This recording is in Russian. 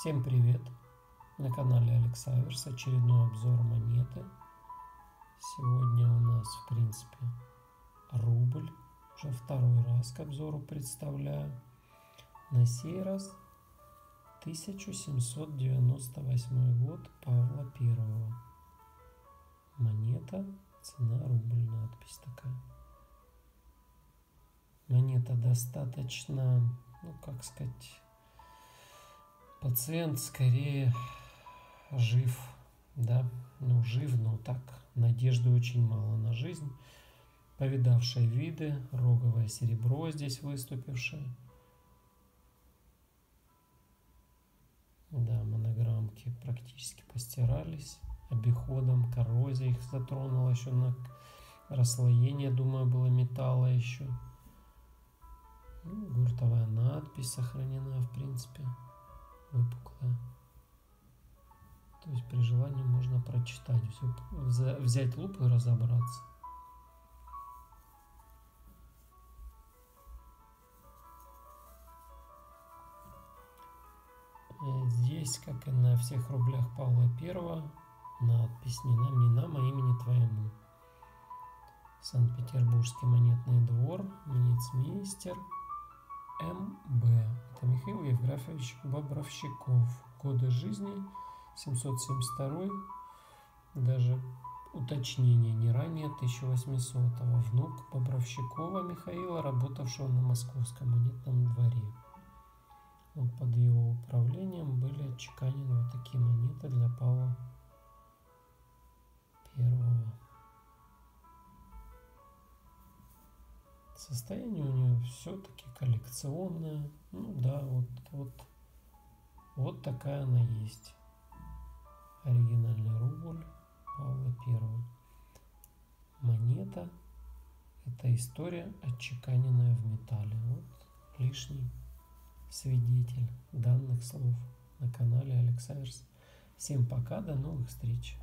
Всем привет! На канале Алексаверс очередной обзор монеты. Сегодня у нас, в принципе, рубль. Уже второй раз к обзору представляю. На сей раз 1798 год Павла Первого. Монета, цена рубль, надпись такая. Монета достаточно, ну как сказать, пациент скорее жив, да, ну жив, но так, надежды очень мало на жизнь. Повидавшие виды, роговое серебро здесь выступившее. Да, монограммки практически постирались обиходом, коррозия их затронула еще на расслоение, думаю, было металла еще. Ну, гуртовая надпись сохранена, в принципе прочитать, все, взять лупу и разобраться. Здесь, как и на всех рублях Павла Первого, надпись «Не нам, не нам, а имени твоему». Санкт-Петербургский монетный двор, Миницмейстер – М.Б. Это Михаил Евграфович Бобровщиков. Годы жизни 772 даже уточнение не ранее 1800-го. Внук Бобровщикова Михаила, работавшего на Московском монетном дворе. Вот под его управлением были отчеканены вот такие монеты для Павла Первого. Состояние у нее все-таки коллекционное. Ну да, вот, вот, вот такая она есть. Оригинальный рубль Первого. Монета – это история, отчеканенная в металле. Вот лишний свидетель данных слов на канале Александрс. Всем пока, до новых встреч!